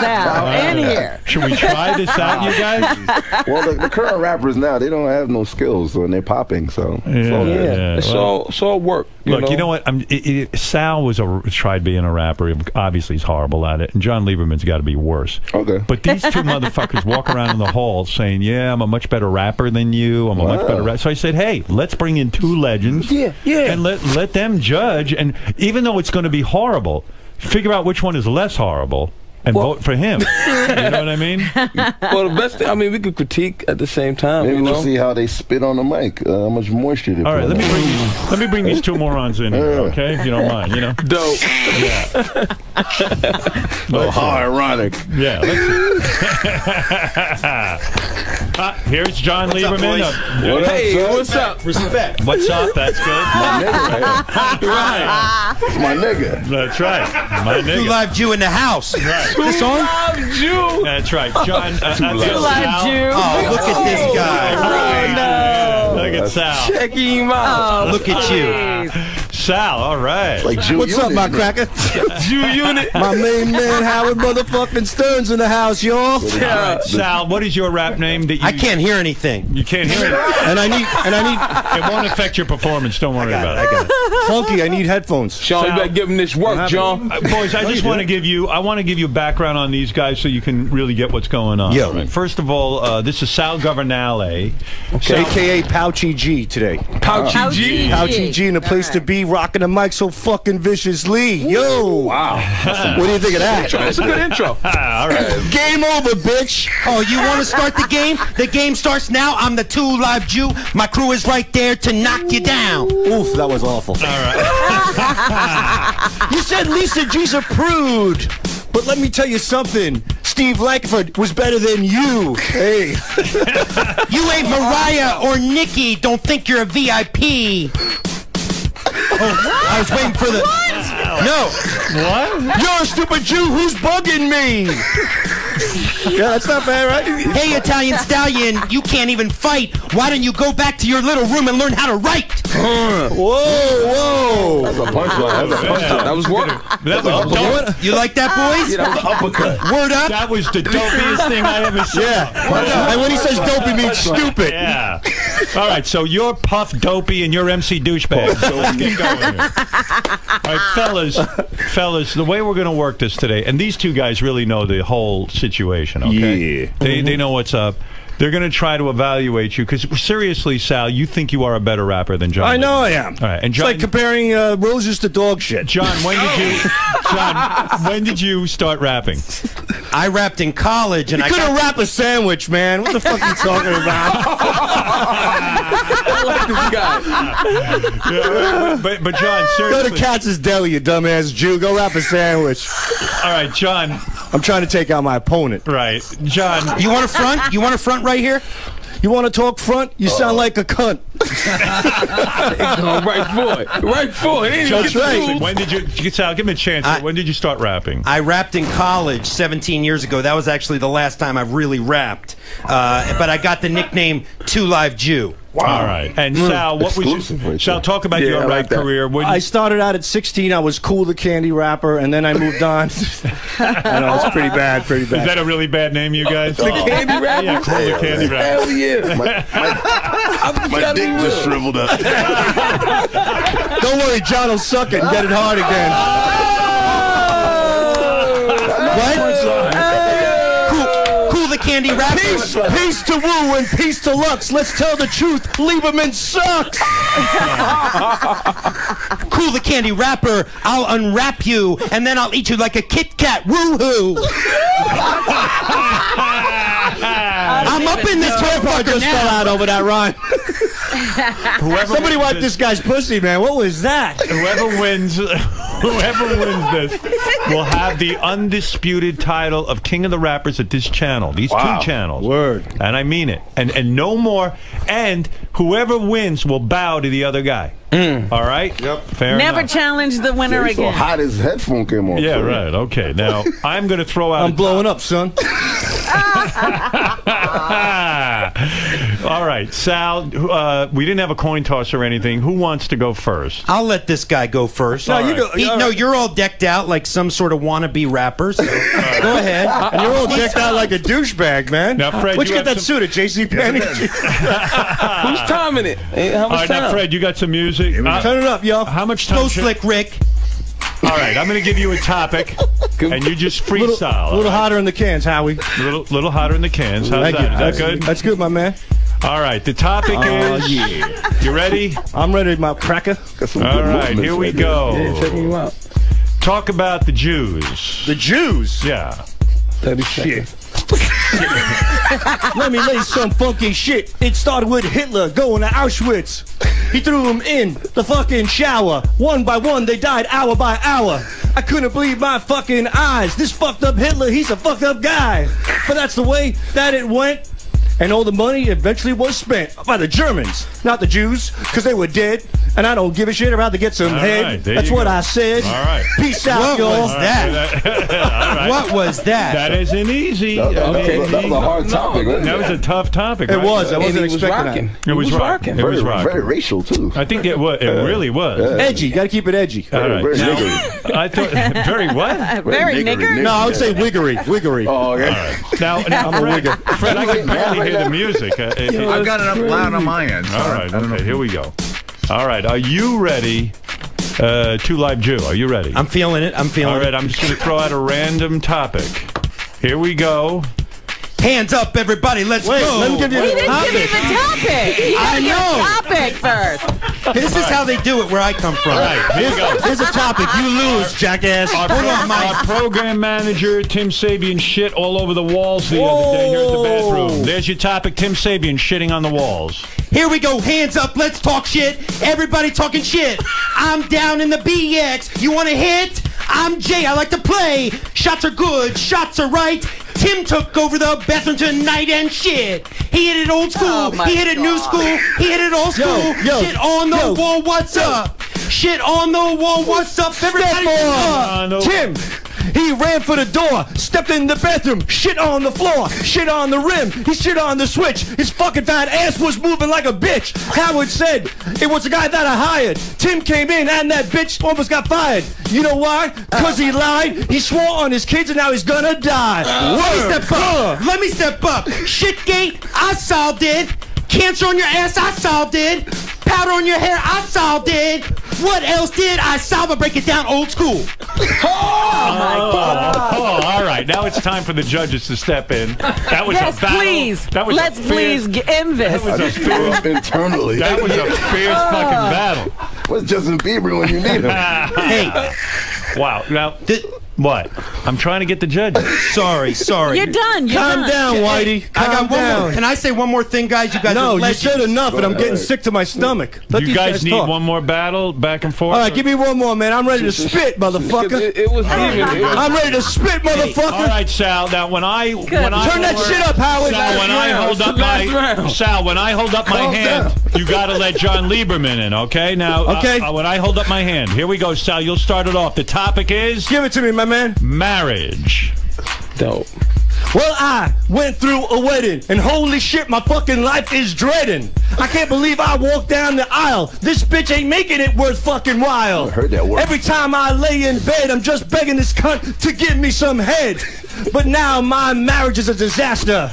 Sal in here. Should we try this out, you guys? well, the, the current rappers now they don't have no skills, so and they're popping. So it's all good. Yeah, It's well- all it's all work. You Look, know? you know what? I'm, it, it, Sal was a tried being a rapper. Obviously, he's horrible at it, and John Lieberman's got to be worse. Okay. But these two motherfuckers walk around in the hall saying, "Yeah, I'm a much better rapper than you. I'm a much better." rapper. So I said, "Hey, let's bring in two legends, Yeah, yeah. and let let them judge. And even though it's going to be horrible, figure out which one is less horrible." And Well- vote for him. you know what I mean? well, the best thing, I mean, we could critique at the same time. Maybe you know? we'll see how they spit on the mic. Uh, how much moisture they All right, put let me bring these, let me bring these two morons in here, okay? If you don't mind, you know. Dope. Yeah. Oh, how ironic. Yeah. Let's Ah, here's John Lieberman. Uh, What Hey, son? what's up? Respect. What's up? That's good. My nigga, right. right? My nigga. That's right. My Two nigga. live Jew in the house. Right. This on? Live Jew. That's right. John. Uh, uh, live. Live Jew. Oh, look at this guy. Right. no. Look at Sal. Check him out. Look at you. Sal. All right. Like Jew What's up, Unit. my cracker? Jew unit. My main man, Howard motherfucking Stern's in the house, y'all. Yeah. Sal, what is your rap name that you I can't hear anything. you can't hear it? And I need, and I need... It won't affect your performance. Don't worry about it. need, Funky, I need headphones. Sean, you better give him this work, John. Uh, boys, I just want to give you I want to give you background on these guys so you can really get what's going on. Yeah. All right. First of all, uh, this is Sal Governale. Sal- AKA Pouchy G today. Pouchy G. Pouchy G in the place to be, rocking the mic so fucking viciously. Yo! Wow. What do you think of that? That's a good intro. All right. Game over, bitch! Oh, you want to start the game? The game starts now. I'm the two live Jew. My crew is right there to knock you down. Oof, that was awful. All right. you said Lisa G's a prude. But let me tell you something. Steve Langford was better than you. Hey. You ain't Mariah or Nikki. Don't think you're a VIP. Oh, I was waiting for the. No. What? You're a stupid Jew who's bugging me. yeah, that's not bad, right? Hey, Italian stallion, you can't even fight. Why don't you go back to your little room and learn how to write? Whoa, whoa. That's a punchline. That's a punchline. That was work. That was dope. You like that, boys? That was an uppercut. Word up. That was the dopiest thing I ever saw. Yeah. And when he says dope, he means stupid. Yeah. All right, so you're Puff Dopey and you're MC Douchebag. So let's get going here. All right, fellas, fellas, the way we're going to work this today, and these two guys really know the whole situation, okay? Yeah. They, they know what's up. They're going to try to evaluate you because seriously, Sal, you think you are a better rapper than John. I know I am. All right, and John, It's like comparing uh, roses to dog shit. John, when did you, John, when did you start rapping? I rapped in college and You I couldn't got wrap a sandwich, man. What the fuck are you talking about? I like this guy. Yeah, but but John, Go to. Katz's Deli, you dumbass Jew. Go wrap a sandwich. All right, John. I'm trying to take out my opponent. Right, John. You want a front? You want a front right here? You want to talk front? You sound like a cunt. Going right for it. Right for it. Ain't That's right. When did you, Sal? Give me a chance. I- when did you start rapping? I rapped in college 17 years ago. That was actually the last time I really rapped. Uh, but I got the nickname Two Live Jew. All right. And mm. Sal, what was Exclusive your, Sal? Talk about Yeah, your rap like career. When, I started out at 16. I was cool the candy rapper, and then I moved on. I know it's pretty bad, pretty bad. is that a really bad name, you guys? The candy rapper? Yeah, call the candy rapper. Hell yeah. My, I'm my telling dick you. just shriveled up. Don't worry, John will suck it and get it hard again. What? Cool, cool the candy rapper. Peace, peace to Whoo and peace to Lux. Let's tell the truth. Lieberman sucks. Cool the candy wrapper. I'll unwrap you and then I'll eat you like a Kit Kat. Woohoo! I'm up in this I motherfucker just fell out over that rhyme. Whoever Somebody wins wipe this guy's pussy, man. What was that? Whoever wins, whoever wins this will have the undisputed title of King of the Rappers at this channel. These Wow. two channels. Word. And I mean it. And and no more. And whoever wins will bow to the other guy. Mm. All right. Yep. Fair Never enough. challenge the winner He's so again. hot his headphone came on. Yeah. Right. Okay. Now I'm going to throw out. I'm blowing up, son. Ah. All right, Sal. Uh, we didn't have a coin toss or anything. Who wants to go first? I'll let this guy go first. No, you go- He- all no, right. you're all decked out like some sort of wannabe rapper. So go ahead. And you're all decked out like a douchebag, man. Now, Fred, Where'd you you get that some- suit at JC Penney? Who's timing it? Hey, How All much right, now, time? Fred, you got some music. Uh, Turn it up, yo. how much time? Go should- slick, Rick. All right, I'm going to give you a topic, and you just little, freestyle. little hotter in the cans, Howie. A little, little hotter in the cans. How's Thank that? you. Is that That's good? That's good, my man. All right, the topic uh, is. Yeah. You ready? I'm ready, my cracker. Got some All good right, movements here we right go. Yeah, checking you out. Talk about the Jews. The Jews. Yeah. 30 seconds. Let me lay some funky shit. It started with Hitler going to Auschwitz. He threw them in the fucking shower. One by one, they died hour by hour. I couldn't believe my fucking eyes. This fucked up Hitler, he's a fucked up guy. But that's the way that it went. And all the money eventually was spent by the Germans, not the Jews, because they were dead. And I don't give a shit. I'd rather get some All head. right, That's what go. I said. All right. Peace out, What y'all. was that? All right. What was that? That isn't easy. That, that- I that was, a- that was a hard topic. wasn't that was a tough topic. It right? was. I wasn't was expecting rocking. that. It was He rocking. It was very, very racial too. I think it was. It really was. Edgy. Got to keep it edgy. All right. very Now, niggery. I thought very what? Very niggery, nigger. No, I would say wiggery. Wiggery. Oh, okay. Now, now Fred, Fred, I can barely hear the music. Uh, if you- I've got it up loud on my end. all right. I don't know. Okay. Here we go. All right. Are you ready? Uh, Two Live Jew. Are you ready? I'm feeling it. I'm feeling it. all right. it. I'm just going to throw out a random topic. Here we go. Hands up, everybody. Let's Wait, go. let me give you He the didn't give me topic. the topic. He I gotta give know. Topic first. This is how they do it where I come from. All right. Here we go. Here's a topic. You lose, jackass. Our, pro- our program manager, Tim Sabean, shit all over the walls the other day here at the bathroom. There's your topic, Tim Sabean shitting on the walls. Here we go. Hands up. Let's talk shit. Everybody talking shit. I'm down in the BX. You want to hit? I'm Jay. I like to play. Shots are good. Shots are right. Tim took over the bathroom tonight and shit. He hit it old school. Oh, he hit it new school. He hit it old school. yo, shit on the yo. wall. What's up? Shit on the wall. What's up? Everybody. Uh, no- Tim, he ran for the door, stepped in the bathroom, shit on the floor, shit on the rim, he shit on the switch. His fucking fat ass was moving like a bitch. Howard said it was the guy that I hired. Tim came in and that bitch almost got fired. You know why? Because he lied, he swore on his kids, and now he's gonna die. Uh, let me step up. Let me step up. Shitgate, I solved it. Cancer on your ass, I solved it. Powder on your hair, I solved it. What else did I solve? I break it down old school. Oh, my oh, God. Oh, all right. Now it's time for the judges to step in. That was Yes, a battle. please. That was Let's a please g- end this. I just threw up internally. That was a fierce fucking battle. What's Justin Bieber when you need him? Hey, Wow. Now, th- what? I'm trying to get the judges. sorry, sorry. You're done. You're Calm done. down, Whitey. I Calm got one more. Can I say one more thing, guys? You guys No, are you legends. said enough, and I'm getting sick to my stomach. Let you these guys need talk. one more battle back and forth? All right, give me one more, man. I'm ready to spit, motherfucker. It, it was even. It was, I'm ready to spit, motherfucker. All right, Sal. Now, when I when I Turn that shit up, Howard. Sal, when I hold up my. Sal, when I hold up my Calm hand, you got to let John Lieberman in, okay? Now, uh, Okay. uh, when I hold up my hand, here we go, Sal. You'll start it off. The topic is Give it to me, my man. marriage. dope. Well, I went through a wedding, and holy shit, my fucking life is dreading. I can't believe I walked down the aisle. This bitch ain't making it worth fucking while. I heard that word. Every time I lay in bed, I'm just begging this cunt to give me some head. But now my marriage is a disaster.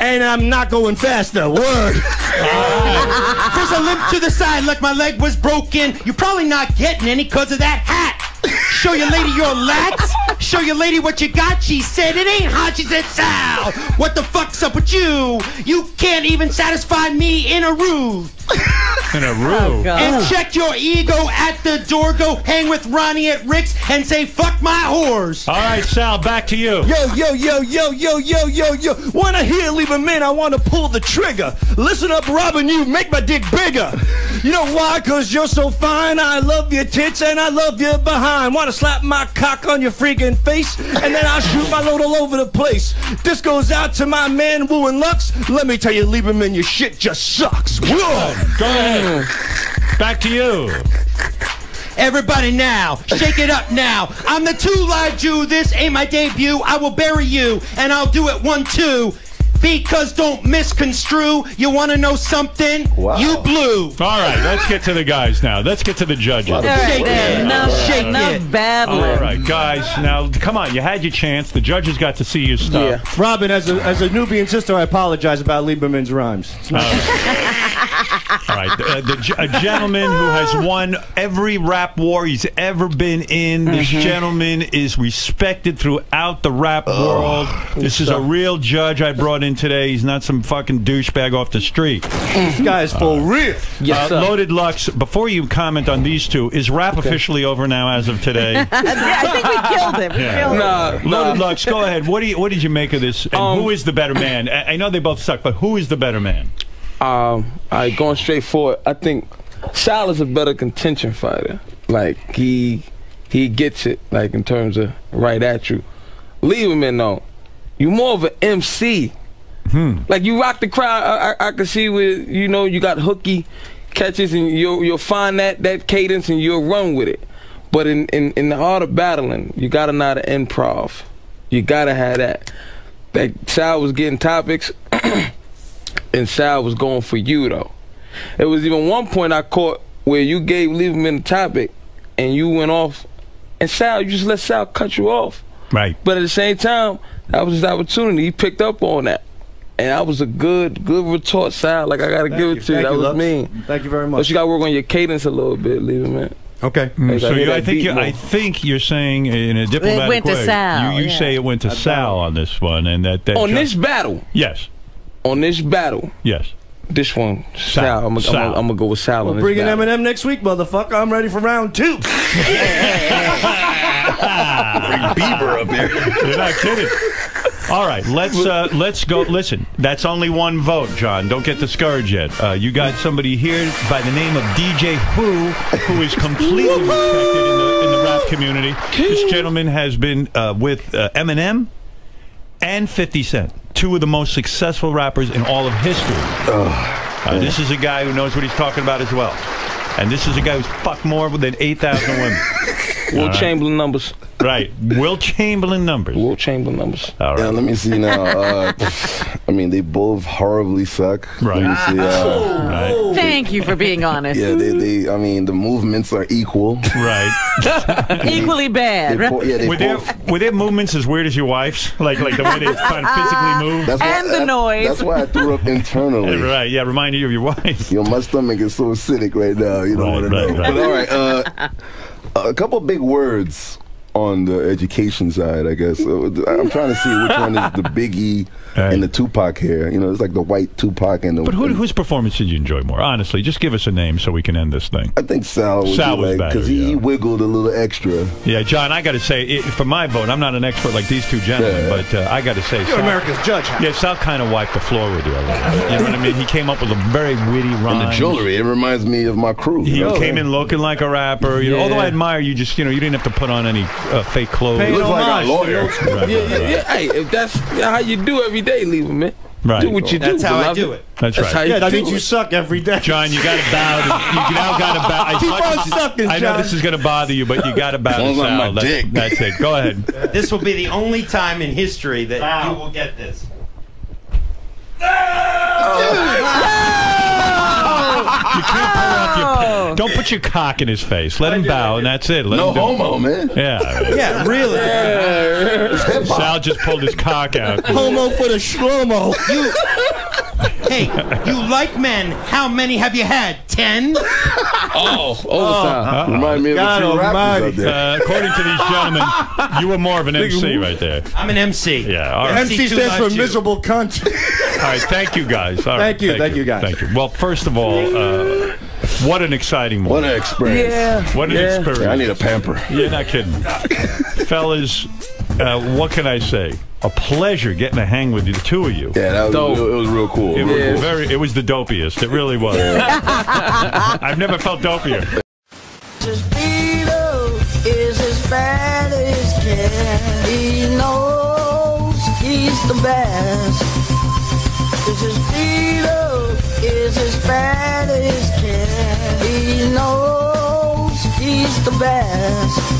And I'm not going faster. Word. There's a limp to the side like my leg was broken. You're probably not getting any because of that hat. Show your lady your lats. Show your lady what you got. She said it ain't hot. She said, Sal, what the fuck's up with you? You can't even satisfy me in a ruse. In a oh, room. And check your ego at the door. Go hang with Ronnie at Rick's and say, fuck my whores. All right, Sal, back to you. Yo, yo, yo, yo, yo, yo, yo, yo. When I hear Lieberman, I want to pull the trigger. Listen up, Robin, you make my dick bigger. You know why? Cause you're so fine. I love your tits and I love your behind. Want to slap my cock on your freaking face and then I'll shoot my load all over the place. This goes out to my man, Whoo and Lux. Let me tell you, Lieberman, your shit just sucks. Whoa. Go ahead. Back to you. Everybody now, shake it up now. I'm the two live Jew. This ain't my debut. I will bury you, and I'll do it one, two. Because don't misconstrue. You want to know something? Wow. You blew. All right, let's get to the guys now. Let's get to the judges. All right, Shake there. it. Enough, Shake enough it. battling. All right, guys. Now, come on. You had your chance. The judges got to see your stuff. Yeah. Robin, as a, as a Nubian sister, I apologize about Lieberman's rhymes. Um, It's not- All right, uh, the, a gentleman who has won every rap war he's ever been in. This gentleman is respected throughout the rap world. This is a real judge I brought in today. He's not some fucking douchebag off the street. this guy is for real. Uh, Loaded Lux, before you comment on these two, is rap officially over now as of today? yeah, I think we killed it. We Yeah. killed it. Nah, Loaded nah. Lux, go ahead. What do you, what did you make of this? And Um, who is the better man? I, I know they both suck, but who is the better man? Um, right, going straight forward. I think Sal is a better contention fighter. Like he he gets it. Like in terms of right at you. Lieberman though, you more of an MC. Like you rock the crowd. I, I, I can see with you know you got hooky catches and you'll you'll find that that cadence and you'll run with it. But in in, in the art of battling, you gotta know the improv. You gotta have that. That Sal was getting topics. and Sal was going for you though. It was even one point I caught where you gave Lieberman a topic and you went off, and Sal, you just let Sal cut you off. Right. But at the same time, that was his opportunity. He picked up on that. And that was a good, good retort, Sal. Like, I got to give it to you. Thank That was Lux. mean. Thank you very much. But you got to work on your cadence a little bit, Lieberman. Okay. Mm, like, So I you, I think you, I think you're saying in a diplomatic went to way. Sal, you you yeah. say it went to Sal on this one, and that, that On ju- this battle, yes, on this battle, yes. this one, Sal. Sal. I'm going to go with Sal on this Bring in battle. Eminem next week, motherfucker. I'm ready for round two. Bring Bieber up here. You're not kidding. All right, let's uh, let's go. Listen, that's only one vote, John. Don't get discouraged yet. Uh, you got somebody here by the name of DJ Who, who is completely respected in the in the rap community. This gentleman has been uh, with uh, Eminem and 50 Cent, two of the most successful rappers in all of history. Uh, this is a guy who knows what he's talking about as well. And this is a guy who's fucked more than 8,000 women. Wilt Chamberlain numbers. Right. Wilt Chamberlain numbers. Wilt Chamberlain numbers. All Yeah, let me see now. Uh, I mean, they both horribly suck. Right. Let me see. Uh, Right. Thank you for being honest. yeah, they, they. I mean, the movements are equal. Right. Equally They bad. right? bo- yeah, they Were their, both. were their movements as weird as your wife's? Like like the way they kind of physically move? That's why, And the that- noise. That's why I threw up internally. Right, yeah, remind you of your wife. Yo, my stomach is so acidic right now. You don't Right, want to right, know. right. But all right, uh, a couple big words on the education side, I guess. So I'm trying to see which one is the Biggie Right. and the Tupac here. You know, it's like the white Tupac and the. But who, whose performance did you enjoy more? Honestly, just give us a name so we can end this thing. I think Sal would Sal was like better, because he, he yeah. wiggled a little extra. Yeah, John, I got to say, it, for my vote, I'm not an expert like these two gentlemen, Yeah. but uh, I got to say, You're Sal, America's judge. Hal. yeah, Sal kind of wiped the floor with you a little bit. You know what I mean? He came up with a very witty rhyme. And the jewelry, it reminds me of my crew. He you know? came in looking like a rapper. You know, Yeah. although I admire you, just you know, you didn't have to put on any uh, fake clothes. Paying Looks like a lawyer. old school. Right, Yeah, right, yeah, yeah. Hey, if that's how you do every day, leave him, man. Right. Do what you do. That's how I do it. That's That's how right. you Yeah, that do means you it. suck every day. John, you got to bow. To, you now got to bow. As Keep on as- sucking, I know John. this is going to bother you, but you got to bow As to long Sal. not That's, dick. that's it. Go ahead. This will be the only time in history that you will get this. You can't pull off your. Oh. Don't put your cock in his face. Let him bow, and that's it. Let No him do- homo, man. Yeah. Yeah, really. Sal just pulled his cock out. Homo for the shlomo. You. Hey, you like men. How many have you had? Ten? Oh, overtime. Remind me of God a few rappers out there. Uh, according to these gentlemen, you were more of an MC right there. I'm an MC. Yeah. All right. MC MC stands for you. miserable cunt. All right. Thank you, guys. All right, Thank you, thank you, guys. Thank you. Well, first of all, uh, what an exciting What an experience. Yeah. What an yeah. experience. I need a pamper. You're not kidding. Fellas, uh, what can I say? A pleasure getting to hang with you, the two of you. Yeah, that was, Dope. it was real cool. It Real was very. It was the dopiest. It really was. I've never felt dopier. His Vito is as bad as can. He knows he's the best. This is Vito is as bad as can. He knows he's the best.